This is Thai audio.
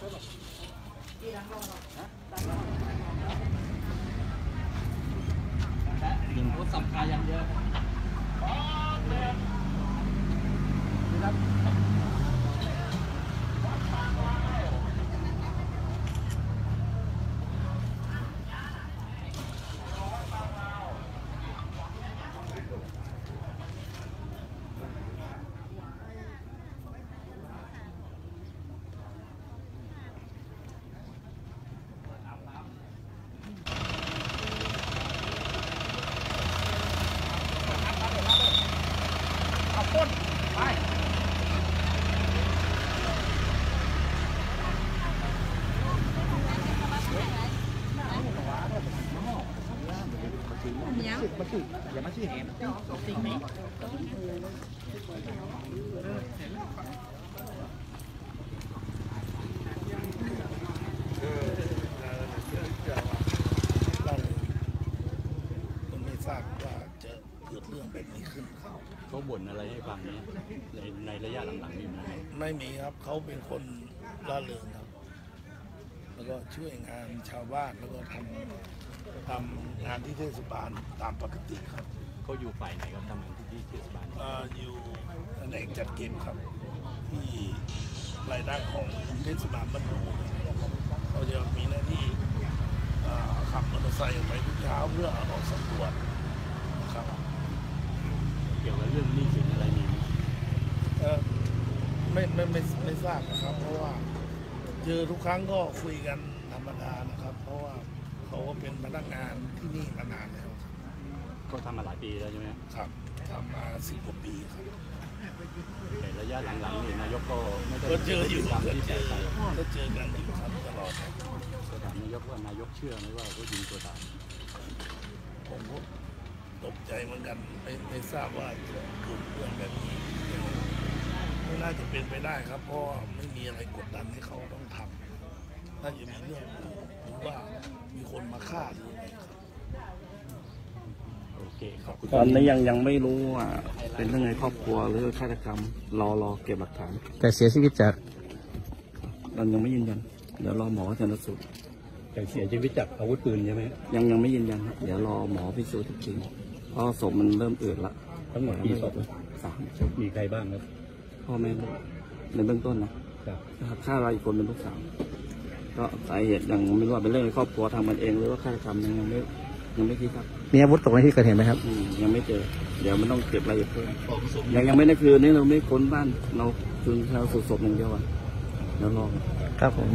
ยิงรถสัมภาอย่างเดียวครับ เอาพ่นไปอย่ามาชื่อแหมสิ่งนี้ผมไม่ทราบว่า เกิดเรื่องแบบนี้ขึ้นครับเขาบ่นอะไรให้ฟังเนี่ยในในระยะหลังๆนี่นะไม่มีครับเขาเป็นคนร่าเริงครับ แล้วก็ช่วยงานชาวบ้านแล้วก็ทำทำงานที่เทศบาลตามปกติครับเขาอยู่ฝ่ายไหนครับทำงานที่ที่เทศบาลเอ่ออยู่แผนกจัดเก็บครับ ที่รายได้ของเทศบาลบ้านโพเขาจะมีหน้าที่เอ่อขับมอเตอร์ไซค์ออกไปทุกเช้าเพื่อออกสำรวจนะครับ เกี่ยวกับเรื่องหนี้สินอะไรมีไหม เอ่อ ไม่ไม่ไม่ไม่ทราบนะครับ เพราะว่าเจอทุกครั้งก็คุยกันธรรมดานะครับ เพราะว่าเขาก็เป็นพนักงานที่นี่มานานแล้ว ก็ทำมาหลายปีแล้วใช่ไหมครับทำมาสิบกว่าปีครับแต่ระยะหลังๆนี่นายกก็ไม่ได้ก็เจออยู่ตามก็ที่เจใส่อใจก็เจอกันอยู่ครับตลอดครับก็ถามนายกว่านายกเชื่อไหมว่าเขายิงตัวตายผมก็ตกใจเหมือนกันไม่ไม่ทราบว่าจะเกิดเรื่องแบบนี้ ไม่น่าจะเป็นไปได้ครับเพราะว่าไม่มีอะไรกดดันให้เขาต้องทำน่าจะมีเรื่องหรือว่ามีคนมาฆ่าหรืออะไรครับโอเคขอบคุณตอนนี้ยังยังไม่รู้ว่าเป็นเรื่องในครอบครัวหรือฆาตกรรมรอรอเก็บหลักฐานแต่เสียชีวิตจากเรายังไม่ยืนยันเดี๋ยวรอหมอชันสูตรแต่เสียชีวิตจากอาวุธปืนใช่ไหมยังยังไม่ยืนยันครับเดี๋ยวรอหมอพิสูจน์อีกทีเพราะศพมันเริ่มอืดละทั้งหมดกี่ศพสามมีใครบ้างครับ พ่อแม่ลูกในเบื้องต้นนะครับนะครับฆ่าเราอีกคนเป็นลูกสาว ก็สาเหตุยังไม่รู้ว่าเป็นเรื่องในครอบครัวทำกันเองหรือว่าฆาตกรรมยังยังไม่ยังไม่คิดครับ มีอาวุธตกในที่เกิดเหตุไหมครับอืมยังไม่เจอ เดี๋ยวมันต้องเก็บรายละเอียดเพิ่มยังยังไม่ได้คืนนี่เราไม่ค้นบ้าน เราคืนเราสูบศพอย่างเดียวอะเดี๋ยวรอครับผม